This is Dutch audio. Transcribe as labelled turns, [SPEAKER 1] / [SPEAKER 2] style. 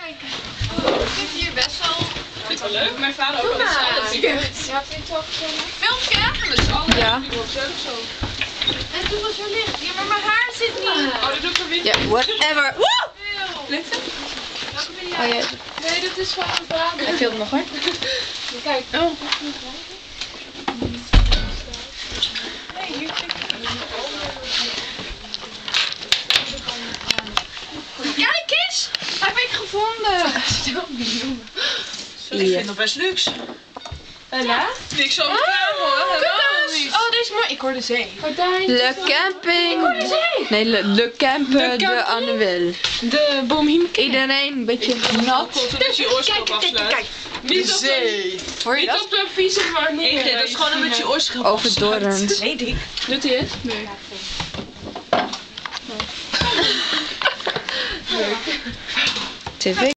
[SPEAKER 1] Kijk, ik vind hier best wel...
[SPEAKER 2] Ik vind het wel leuk. Mijn vader ook wel eens.
[SPEAKER 1] Ja, vind je het wel gezellig? Filmpje? Met z'n allen.
[SPEAKER 3] Ja.
[SPEAKER 1] En wel zo licht. Ja, maar mijn haar zit niet.
[SPEAKER 2] Oh, dat doe ik er weer.
[SPEAKER 3] Ja, whatever. Woe!
[SPEAKER 2] Lukt het?
[SPEAKER 1] Welke ben
[SPEAKER 3] Oh
[SPEAKER 1] jij?
[SPEAKER 3] ja,
[SPEAKER 1] Nee, dat is gewoon een braad.
[SPEAKER 3] hij filmt nog hoor.
[SPEAKER 1] Kijk.
[SPEAKER 3] Oh.
[SPEAKER 1] Nee, hier kijk. Kijk eens! Ik gevonden!
[SPEAKER 2] Ik vind het nog best luxe.
[SPEAKER 1] Ja?
[SPEAKER 2] Niks zo klaar hoor. Helemaal niet.
[SPEAKER 1] Oh, deze is mooi. Ik hoor de zee. Gordijn.
[SPEAKER 3] Le camping. Nee, le, le camp de. Annewil.
[SPEAKER 1] De boom
[SPEAKER 3] Iedereen een beetje nat.
[SPEAKER 2] Een je oorschap afsluit. Niet op de,
[SPEAKER 3] Hoor je
[SPEAKER 2] niet
[SPEAKER 3] dat?
[SPEAKER 2] op de vieze manier.
[SPEAKER 1] Nee,
[SPEAKER 2] dat is gewoon een beetje je oorschap
[SPEAKER 3] Overdorrend.
[SPEAKER 2] Weet ik.
[SPEAKER 1] Doet hij het? Nee.
[SPEAKER 3] scientific